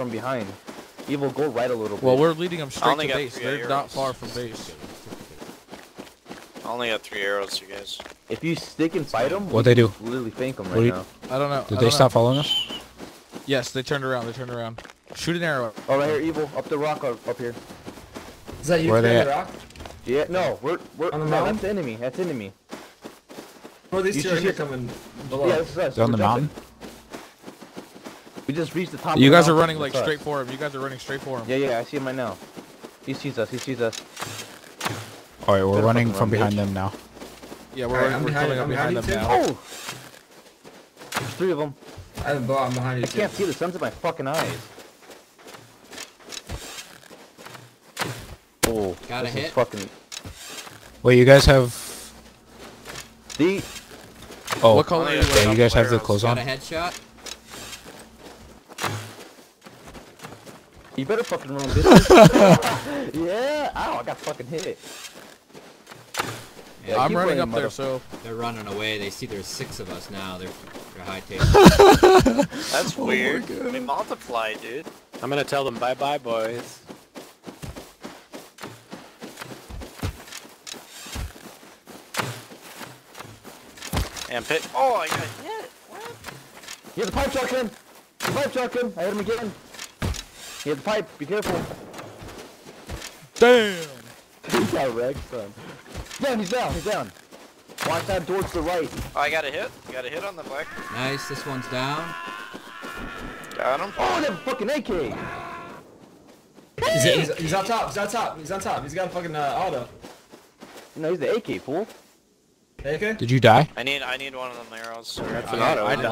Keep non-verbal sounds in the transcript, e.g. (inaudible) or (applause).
from behind. Evil, go right a little bit. Well, we're leading them straight to base. They're not far from base. I only got three arrows, you guys. If you stick and fight them, What'd they do? Literally fank them right you- now. I don't know. Did don't they know. stop following us? Yes, they turned around. They turned around. Shoot an arrow. Oh, right here, Evil, up the rock up, up here. Is that you Where are they the at? rock? Yeah, no, we're we're On the no, mountain? that's enemy. That's enemy. Oh, these You two are coming below. Yeah, this is us. They're on We're the jumping. mountain? We just reached the top. You of the guys are running like That's us. straight for him. You guys are running straight for him. Yeah, yeah, I see him right now. He sees us. He sees us. Alright, we're Better running from run, behind bitch. them now. Yeah, we're, Alright, running, we're behind- coming up I'm behind them behind now. Oh! There's three of them. I have a bow. I'm behind you. I can't see the sun's in my fucking eyes. Oh, Got a this is hit. fucking. Wait, you guys have... The Oh, What color are you Yeah, yeah, you guys have the Arrows. clothes Got on? a headshot. You better fucking run, bitch. (laughs) yeah. Ow, I got fucking hit. Yeah, I'm running running, up there, so They're running away. They see there's six of us now. They're they're high tail. (laughs) That's oh weird. We multiply, dude. I'm gonna tell them bye bye, boys. And pit. Oh, I got hit. What? He has a pipe shotgun. The pipe shotgun. I hit him again. He has a pipe. Be careful. damn. he got wrecked, son. Down. He's down. He's down. Watch that door to the right. Oh, I got a hit. Got a hit on the black. nice. This one's down. Got him. Oh, that fucking AK. He's, he's, he's on top. He's on top. He's on top. He's got a fucking uh, auto. No, he's the AK fool. AK? Did you die? I need I need one of them arrows. That's I- an auto. I I died.